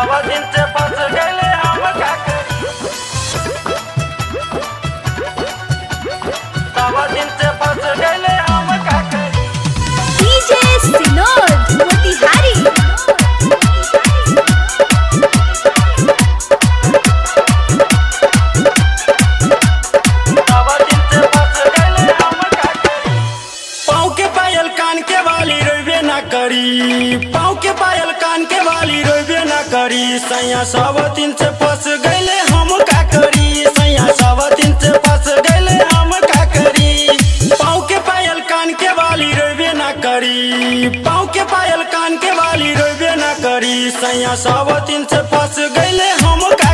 Ava Dinte Pa ना करी। पाँव के पायल कान के वाली रोबे ना करी। सैया सब दिन से फंस गईले हम का करी? सैया सब दिन से फंस गईले हम का करी? पाँव के पायल कान के वाली रोबे ना करी। पाँव के पायल कान के वाली रोबे ना करी। सैया सब दिन से फंस गईले हम का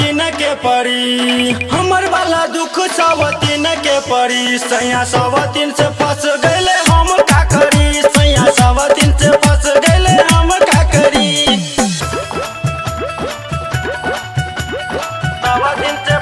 सब न के परी। हमर वाला दुख सावती न के परी। सैया सावती से फस गेले हम का करी सैया सावती से फंस गेले हम का करी सावती से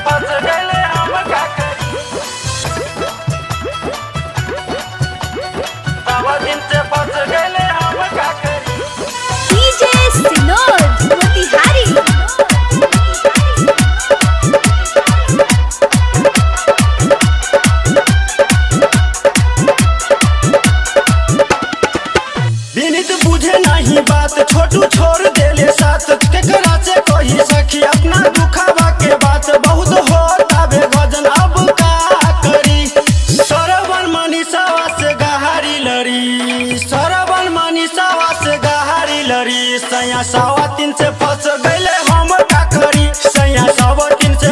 लड़ी सैया सवा तीन से फंस गए हम का करी सया सवा तीन से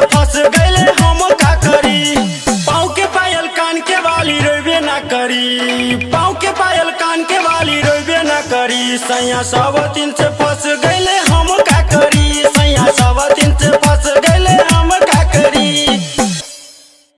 गए हम का करी के पायल कान के वाली रोबे ना करी। पाँव के पायल कान के वाली रोबे ना करी। सैया सवा तीन से फंस गए हम का करी